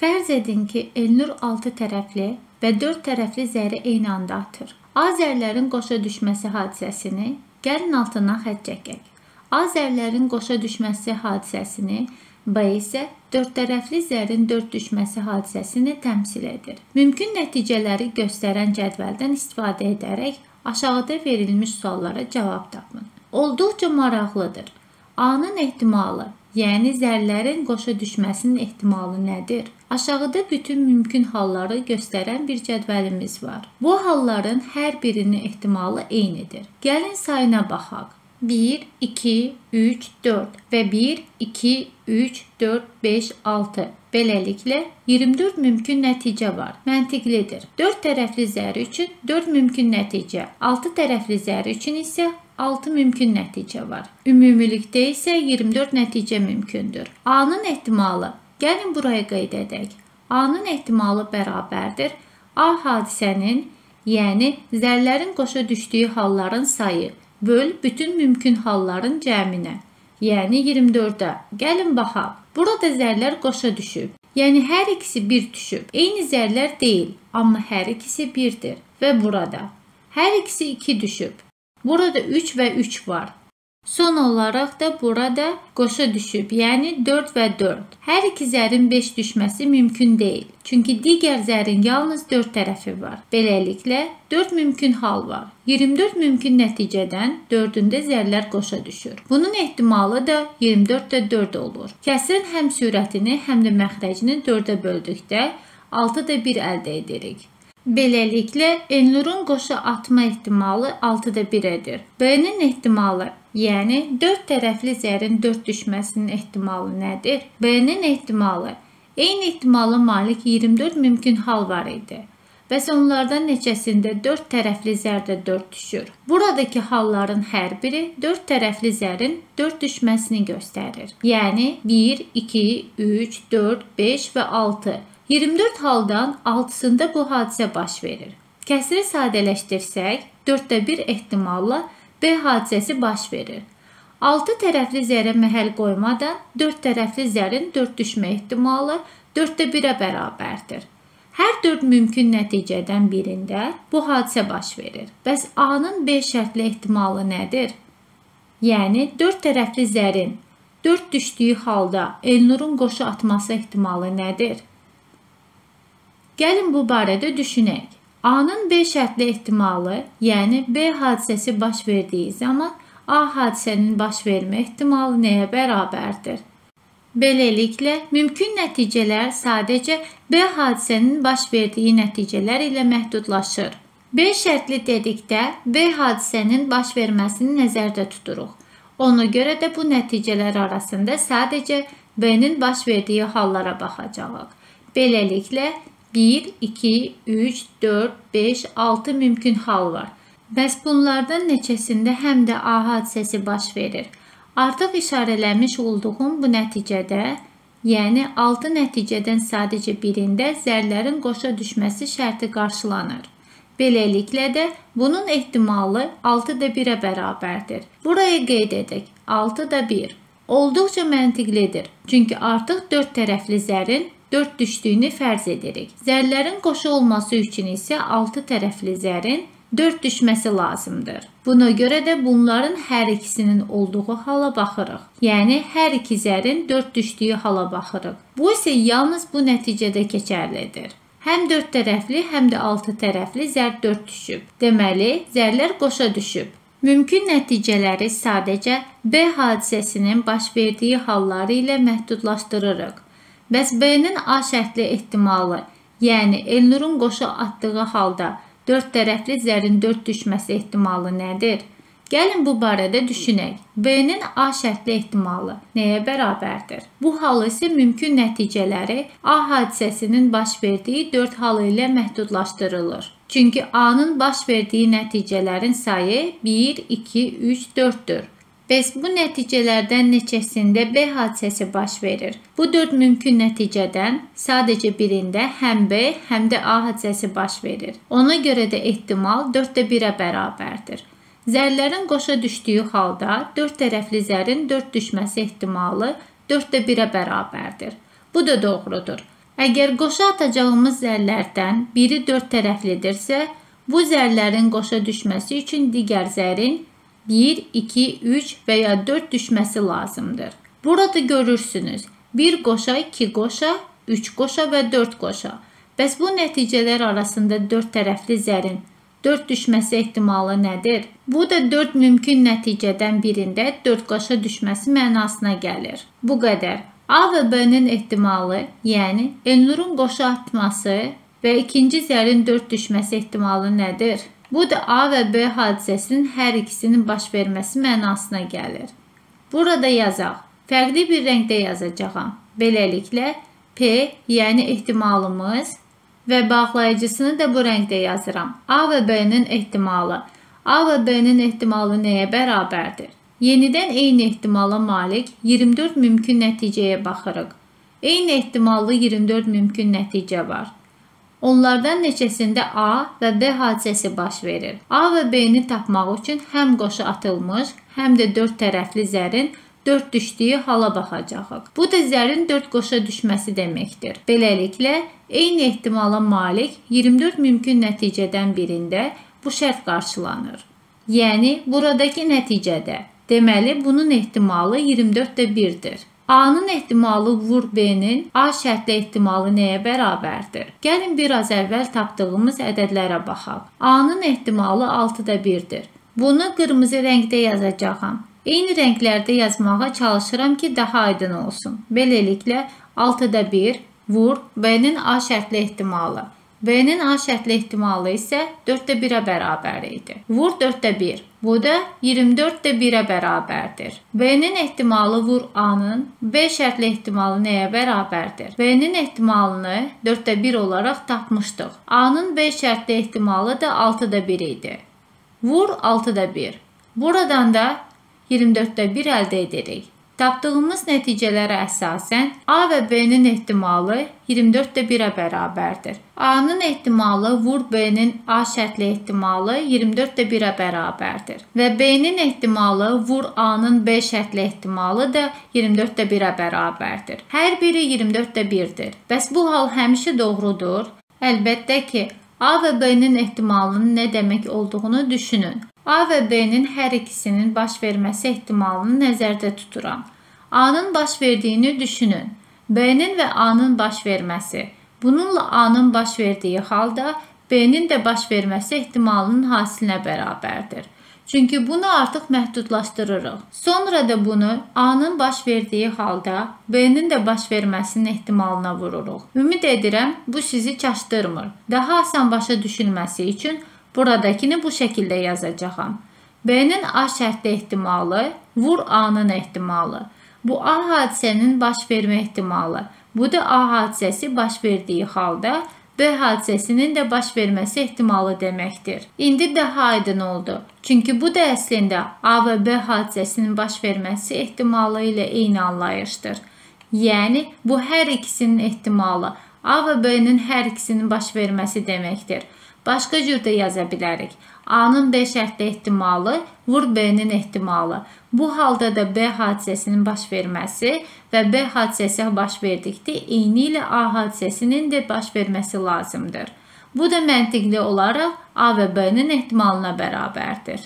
Fərz edin ki, Elnur 6 tərəfli və 4 tərəfli zəri eyni anda atır. A zərlərin qoşa düşməsi hadisəsini gəlin altından xətt çəkək. A zərlərin qoşa düşməsi hadisəsini B isə dörd tərəfli zərin dörd düşməsi hadisəsini təmsil edir. Mümkün nəticələri göstərən cədvəldən istifadə edərək aşağıda verilmiş suallara cavab tapın. Olduqca maraqlıdır. A-nın ehtimalı, yəni zərlərin qoşa düşməsinin ehtimalı nədir? Aşağıda bütün mümkün halları göstərən bir cədvəlimiz var. Bu halların hər birinin ehtimalı eynidir. Gəlin sayına baxaq. 1, 2, 3, 4 və 1, 2, 3, 4, 5, 6. Beləliklə 24 mümkün nəticə var. Məntiqlidir. 4 tərəfli zəri üçün 4 mümkün nəticə, 6 tərəfli zəri üçün isə 6 mümkün nəticə var. Ümumilikdə isə 24 nəticə mümkündür. A-nın ehtimalı. Gəlin buraya qeyd edək. A-nın ehtimalı bərabərdir A hadisənin, yəni zərlərin qoşa düşdüyü halların sayı böl bütün mümkün halların cəminə. Yəni 24-ə. Gəlin baxaq. Burada zərlər qoşa düşüb. Yəni hər ikisi 1 düşüb. Eyni zərlər deyil, amma hər ikisi 1-dir. Və burada hər ikisi 2 düşüb. Burada 3 və 3 var. Son olaraq da burada qoşa düşüb, yəni 4 və 4. Hər iki zərin 5 düşməsi mümkün deyil. Çünki digər zərin yalnız 4 tərəfi var. Beləliklə 4 mümkün hal var. 24 mümkün nəticədən 4-ündə zərlər qoşa düşür. Bunun ehtimalı da 24 də 4 olur. Kəsrin həm sürətini, həm də məxrəcini 4-ə böldükdə 6 da 1 əldə edirik. Beləliklə, Elnurun qoşa atma ehtimalı 6-da 1-ədir. B-nin ehtimalı Yəni 4 tərəfli zərin 4 düşməsinin ehtimalı nədir? B-nin ehtimalı eyni ehtimala malik 24 mümkün hal var idi. Bəs onlardan neçəsində 4 tərəfli zərdə 4 düşür? Buradakı halların hər biri 4 tərəfli zərin 4 düşməsini göstərir. Yəni 1, 2, 3, 4, 5 və 6. 24 haldan 6-sında bu hadisə baş verir. Kəsri sadələşdirsək, 4də 1 ehtimalla B hadisəsi baş verir. 6 tərəfli zərə məhəl qoymadan 4 tərəfli zərin 4 düşmə ehtimalı 4-də 1-ə bərabərdir. Hər 4 mümkün nəticədən birində bu hadisə baş verir. Bəs A-nın B şərtli ehtimalı nədir? Yəni 4 tərəfli zərin 4 düşdüyü halda Elnurun qoşu atması ehtimalı nədir? Gəlin bu barədə düşünək. A-nın B şərtli ehtimalı, yəni B hadisəsi baş verdiyi zaman A hadisənin baş vermə ehtimalı nəyə bərabərdir? Beləliklə, mümkün nəticələr sadəcə B hadisənin baş verdiyi nəticələr ilə məhdudlaşır. B şərtli dedikdə B hadisənin baş verməsini nəzərdə tuturuq. Ona görə də bu nəticələr arasında sadəcə B-nin baş verdiyi hallara baxacağıq. Beləliklə, 1, 2, 3, 4, 5, 6 mümkün hal var. Bəs bunlardan neçəsində həm də A hadisəsi baş verir? Artıq işarələmiş olduğum bu nəticədə, yəni 6 nəticədən sadəcə birində zərlərin qoşa düşməsi şərti qarşılanır. Beləliklə də bunun ehtimalı 6-da 1-ə bərabərdir. Buraya qeyd edək. 6-da 1 olduqca məntiqlidir. Çünki artıq 4 tərəfli zərin 4 düşdüyünü fərz edirik. Zərlərin qoşu olması üçün isə 6 tərəfli zərin 4 düşməsi lazımdır. Buna görə də bunların hər ikisinin olduğu hala baxırıq. Yəni hər iki zərin 4 düşdüyü hala baxırıq. Bu isə yalnız bu nəticədə keçərlidir. Həm 4 tərəfli, həm də 6 tərəfli zər 4 düşüb. Deməli, zərlər qoşa düşüb. Mümkün nəticələri sadəcə B hadisəsinin baş verdiyi halları ilə məhdudlaşdırırıq. Bəs B-nin A şərtli ehtimalı, yəni Elnurun qoşu atdığı halda 4 tərəfli zərin 4 düşməsi ehtimalı nədir? Gəlin bu barədə düşünək. B-nin A şərtli ehtimalı nəyə bərabərdir? Bu hal isə mümkün nəticələri A hadisəsinin baş verdiyi 4 halı ilə məhdudlaşdırılır. Çünki A-nın baş verdiyi nəticələrin sayı 1, 2, 3, 4-dür. Bəs bu nəticələrdən neçəsində B hadisəsi baş verir? Bu 4 mümkün nəticədən sadəcə birində həm B, həm də A hadisəsi baş verir. Ona görə də ehtimal 4-də 1-ə bərabərdir. Zərlərin qoşa düşdüyü halda 4 tərəfli zərin 4 düşməsi ehtimalı 4-də 1-ə bərabərdir. Bu da doğrudur. Əgər qoşa atacağımız zərlərdən biri 4 tərəflidirsə, bu zərlərin qoşa düşməsi üçün digər zərin 1, 2, 3 və ya 4 düşməsi lazımdır. Burada görürsünüz. 1 qoşa, 2 qoşa, 3 qoşa və 4 qoşa. Bəs bu nəticələr arasında 4 tərəfli zərin 4 düşməsi ehtimalı nədir? Bu da 4 mümkün nəticədən birində 4 qoşa düşməsi mənasına gəlir. Bu qədər. A və B-nin ehtimalı, yəni Elnurun qoşa atması və ikinci zərin 4 düşməsi ehtimalı nədir? Bu da A və B hadisəsinin hər ikisinin baş verməsi mənasına gəlir. Burada yazaq. Fərqli bir rəngdə yazacağam. Beləliklə P, yəni ehtimalımız və bağlayıcısını da bu rəngdə yazıram. A və B-nin ehtimalı. A və B-nin ehtimalı nəyə bərabərdir? Yenidən eyni ehtimala malik 24 mümkün nəticəyə baxırıq. Eyni ehtimallı 24 mümkün nəticə var. Onlardan neçəsində A və B hadisəsi baş verir. A və B-ni tapmaq üçün həm qoşu atılmış, həm də 4 tərəfli zərin 4 düşdüyü hala baxacağıq. Bu da zərin 4 qoşa düşməsi deməkdir. Beləliklə, eyni ehtimala malik 24 mümkün nəticədən birində bu şərt qarşılanır. Yəni, buradakı nəticədə. Deməli, bunun ehtimalı 24-də 1-dir. A-nın ehtimalı vur B-nin A şərtli ehtimalı nəyə bərabərdir? Gəlin biraz əvvəl tapdığımız ədədlərə baxaq. A-nın ehtimalı 6-da 1-dir. Bunu qırmızı rəngdə yazacağam. Eyni rənglərdə yazmağa çalışıram ki, daha aydın olsun. Beləliklə 6-da 1 vur B-nin A şərtli ehtimalı. B-nin A şərtli ehtimalı isə 4-də 1-ə bərabər idi. Vur 4-də 1. Bu da 24-də 1-ə bərabərdir. B-nin ehtimalı vur A-nın B şərtli ehtimalı nəyə bərabərdir? B-nin ehtimalını 4-də 1 olaraq tapmışdıq. A-nın B şərtli ehtimalı da 6-da 1 idi. Vur 6-da 1. Buradan da 24-də 1 əldə edirik. Tapdığımız nəticələrə əsasən A və B-nin ehtimalı 24-də 1-ə bərabərdir. A-nın ehtimalı vur B-nin A şərtli ehtimalı 24-də 1-ə bərabərdir. Və B-nin ehtimalı vur A-nın B şərtli ehtimalı da 24-də 1-ə bərabərdir. Hər biri 24-də 1-dir. Bəs bu hal həmişə doğrudur? Əlbəttə ki, A və B-nin ehtimalının nə demək olduğunu düşünün. A və B-nin hər ikisinin baş verməsi ehtimalını nəzərdə tuturam. A-nın baş verdiyini düşünün. B-nin və A-nın baş verməsi. Bununla A-nın baş verdiyi halda B-nin də baş verməsi ehtimalının hasilinə bərabərdir. Çünki bunu artıq məhdudlaşdırırıq. Sonra da bunu A-nın baş verdiyi halda B-nin də baş verməsinin ehtimalına vururuq. Ümid edirəm bu sizi çaşdırmır. Daha asan başa düşülməsi üçün Buradakini bu şəkildə yazacağam. B-nin A şərtli ehtimalı vur A-nın ehtimalı. Bu A hadisənin baş vermə ehtimalı. Bu da A hadisəsi baş verdiyi halda B hadisəsinin də baş verməsi ehtimalı deməkdir. İndi daha aydın oldu. Çünki bu da əslində A və B hadisəsinin baş verməsi ehtimalı ilə eyni anlayışdır. Yəni bu hər ikisinin ehtimalı A və B-nin hər ikisinin baş verməsi deməkdir. Başqa cür də yaza bilərik. A-nın B şərtli ehtimalı vur B-nin ehtimalı. Bu halda da B hadisəsinin baş verməsi və B hadisəsi baş verdikdə eyni ilə A hadisəsinin də baş verməsi lazımdır. Bu da məntiqli olaraq A və B-nin ehtimalına bərabərdir.